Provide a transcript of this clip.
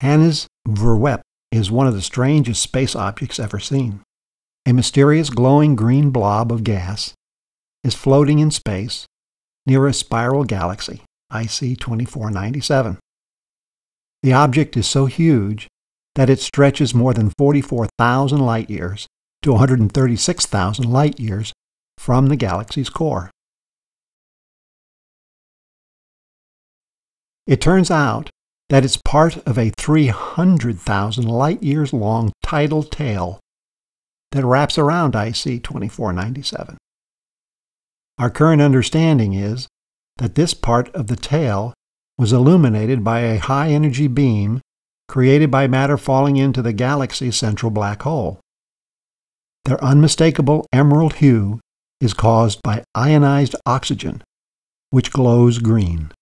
Hanny's Voorwerp is one of the strangest space objects ever seen. A mysterious glowing green blob of gas is floating in space near a spiral galaxy, IC 2497. The object is so huge that it stretches more than 44,000 light years to 136,000 light years from the galaxy's core. It turns out that it's part of a 300,000 light years long tidal tail that wraps around IC 2497. Our current understanding is that this part of the tail was illuminated by a high energy beam created by matter falling into the galaxy's central black hole. Their unmistakable emerald hue is caused by ionized oxygen, which glows green.